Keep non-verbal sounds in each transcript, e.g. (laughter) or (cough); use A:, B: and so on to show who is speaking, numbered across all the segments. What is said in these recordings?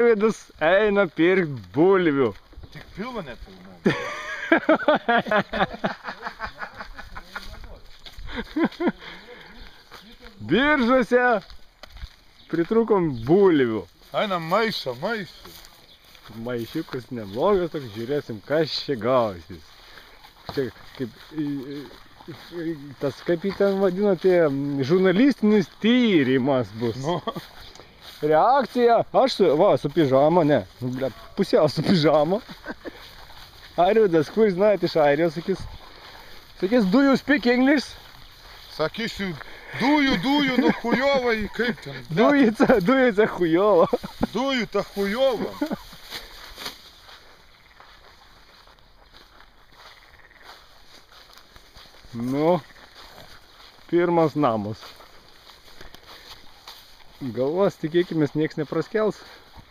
A: Vidus eina pirkt bulvių.
B: Tik pilvo nefilmuoju. (laughs)
A: Biržuose pritrukom bulvių.
B: Einam maišą, maišą.
A: Maišiukas neblogas, toks žiūrėsim, kas čia gausis. Čia kaip, tas, kaip jį ten vadinote, žurnalistinis tyrimas bus.
B: Nu,
A: reakcija. Aš su, va, su pižama, ne, nu, pusiau su pižama. Arvidas, kur žinot, iš Airijos sakys. Sakys, do you speak English?
B: Sakysiu, dujų, dujų, nu hujovai, kaip ten.
A: Dujica, dujica hujova.
B: Dujų ta hujova.
A: Nu, pirmas namas. Galvos, tikėkime, nieks nepraskels.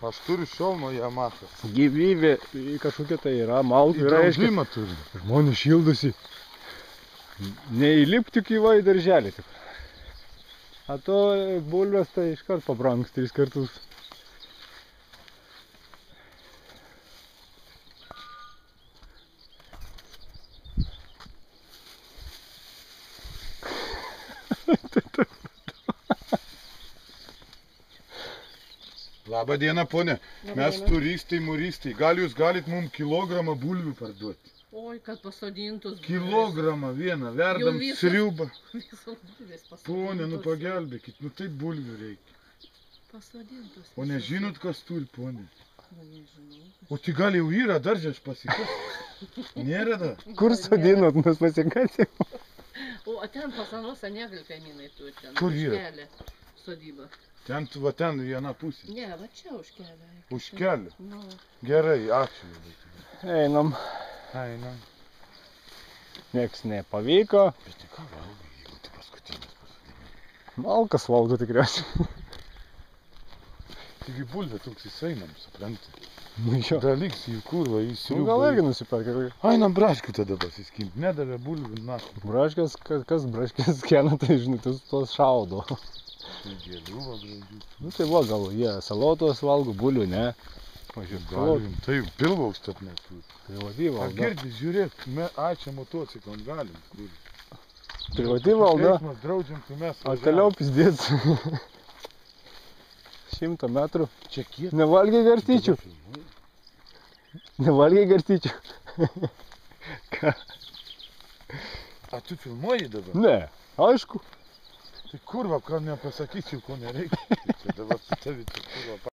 B: Aš turiu šalmą Yamaha.
A: Gyvybė į kažkokia tai yra, malkų yra,
B: Įdraudimą turiu.
A: žmonės šildosi. Neįlip tik į vai darželį. Tik. A to bulvės tai iškart pabrangs tris kartus.
B: Labą dieną, ponė. Mes turistai, muristai. Gal jūs galit mums kilogramą bulvių parduoti?
C: Oi, kad pasodintus.
B: Kilogramą vieną, verdam
C: visos-
B: sriubą. (laughs)
C: Visos.
B: Ponė, nu pagelbėkit, nu taip bulvių reikia.
C: Pasodintos.
B: O nežinot, kas turi, ponė?
C: Nu, nežinau.
B: O tai gal jau yra daržas pasikas? (laughs) Nėra dar?
A: Kur sodinot, mes pasikasėm?
C: O ten pas anos anegel kaimynai turi ten.
B: Kur yra?
C: Sodyba.
B: Ten, va ten viena pusė.
C: Ne, va čia už kelio.
B: Už kelio.
C: Nu,
B: Gerai, ačiū.
A: Einam.
B: Einam.
A: Nieks nepavyko.
B: Bet tai ką valgai, jeigu tu paskutinis pasakai?
A: Malkas valgo tikriausiai. (laughs)
B: Taigi bulvė toks įseinam, supranti.
A: Nu jo.
B: Dalyks į kurvą, į
A: Nu,
B: sriubą.
A: gal irgi nusipirka.
B: Ainam braškių tada pasiskint. Nedavė bulvių, na.
A: Braškės, kas, braškės (laughs) skena, tai žinai, tas tos šaudo.
B: Tai gėlių va gražių.
A: Nu tai va, gal jie salotos valgo, bulių, ne.
B: Galim, tai pilvo užtat neturi.
A: Privati
B: A
A: valda.
B: girdi, žiūrėk, me, ai čia motociklą galim. Kur.
A: Privati valda.
B: Teismas draudžiam, tai mes.
A: O toliau pizdėt. Šimto metrų.
B: Čia kiek?
A: Nevalgiai garstyčių. Nevalgiai garstyčių. (laughs) Ką?
B: A tu filmuoji dabar?
A: Ne, aišku.
B: Tai kurva, ką nepasakysiu, ko nereikia. Tai čia dabar su tavi čia kurva.